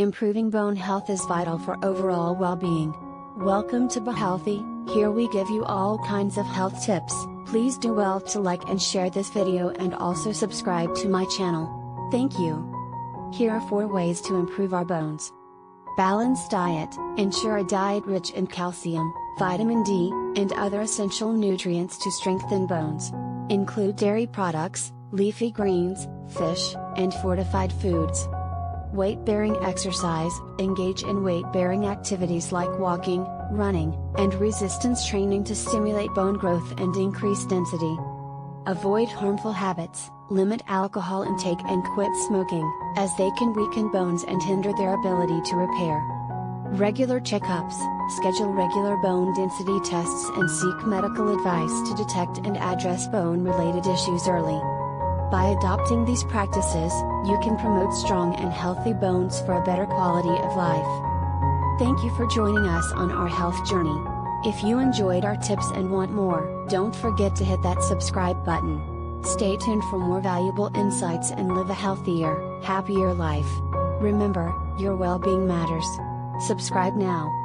Improving bone health is vital for overall well being. Welcome to Be Healthy, here we give you all kinds of health tips. Please do well to like and share this video and also subscribe to my channel. Thank you. Here are 4 ways to improve our bones. Balanced diet Ensure a diet rich in calcium, vitamin D, and other essential nutrients to strengthen bones. Include dairy products, leafy greens, fish, and fortified foods. Weight bearing exercise Engage in weight bearing activities like walking, running, and resistance training to stimulate bone growth and increase density. Avoid harmful habits, limit alcohol intake and quit smoking, as they can weaken bones and hinder their ability to repair. Regular checkups Schedule regular bone density tests and seek medical advice to detect and address bone related issues early. By adopting these practices, you can promote strong and healthy bones for a better quality of life. Thank you for joining us on our health journey. If you enjoyed our tips and want more, don't forget to hit that subscribe button. Stay tuned for more valuable insights and live a healthier, happier life. Remember, your well being matters. Subscribe now.